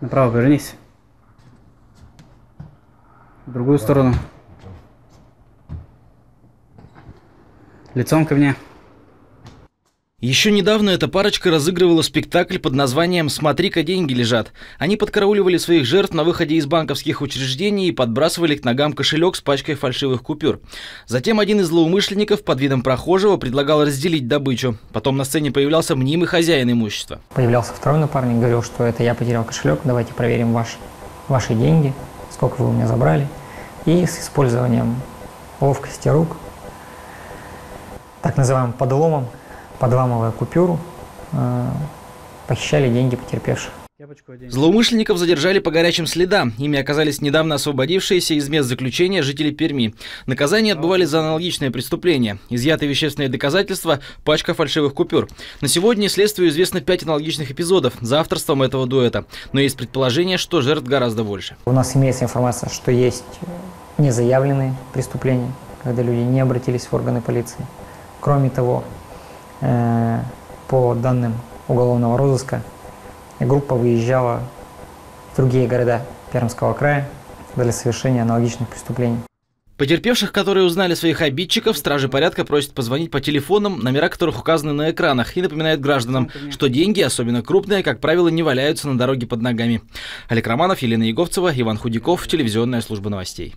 Направо повернись. В другую сторону. Лицом ко мне. Еще недавно эта парочка разыгрывала спектакль под названием «Смотри-ка, деньги лежат». Они подкарауливали своих жертв на выходе из банковских учреждений и подбрасывали к ногам кошелек с пачкой фальшивых купюр. Затем один из злоумышленников под видом прохожего предлагал разделить добычу. Потом на сцене появлялся мнимый хозяин имущества. Появлялся второй напарник, говорил, что это я потерял кошелек, давайте проверим ваш, ваши деньги, сколько вы у меня забрали. И с использованием ловкости рук, так называемым подломом, подламывая купюру, э, похищали деньги потерпевших. Злоумышленников задержали по горячим следам. Ими оказались недавно освободившиеся из мест заключения жители Перми. Наказание отбывали за аналогичное преступление. Изъяты вещественные доказательства, пачка фальшивых купюр. На сегодня следствию известно пять аналогичных эпизодов за авторством этого дуэта. Но есть предположение, что жертв гораздо больше. У нас имеется информация, что есть незаявленные преступления, когда люди не обратились в органы полиции. Кроме того, по данным уголовного розыска, группа выезжала в другие города Пермского края для совершения аналогичных преступлений. Потерпевших, которые узнали своих обидчиков, стражи порядка просят позвонить по телефонам, номера которых указаны на экранах, и напоминают гражданам, что деньги, особенно крупные, как правило, не валяются на дороге под ногами. Олег Романов, Елена Яговцева, Иван Худяков, телевизионная служба новостей.